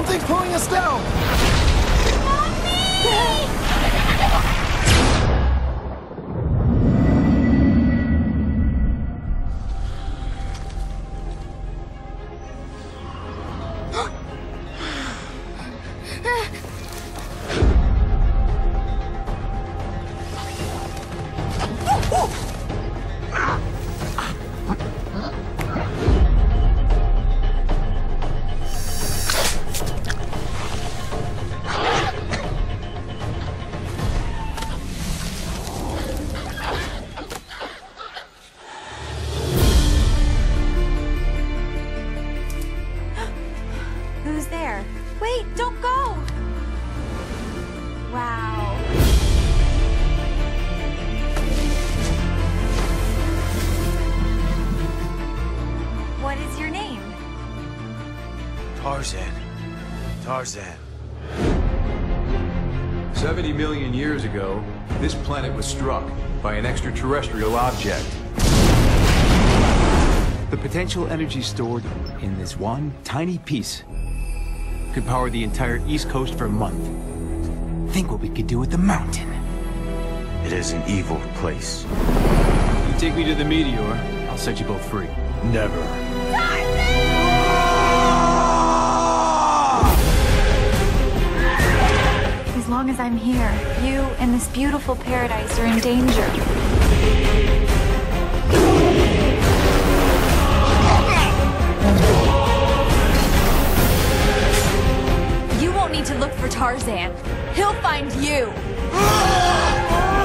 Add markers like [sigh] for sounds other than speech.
Something's pulling us down! Who's there? Wait, don't go! Wow. What is your name? Tarzan. Tarzan. 70 million years ago, this planet was struck by an extraterrestrial object. The potential energy stored in this one tiny piece could power the entire East Coast for a month. Think what we could do with the mountain. It is an evil place. You take me to the meteor, I'll set you both free. Never. As long as I'm here, you and this beautiful paradise are in danger. Tarzan. He'll find you. [laughs]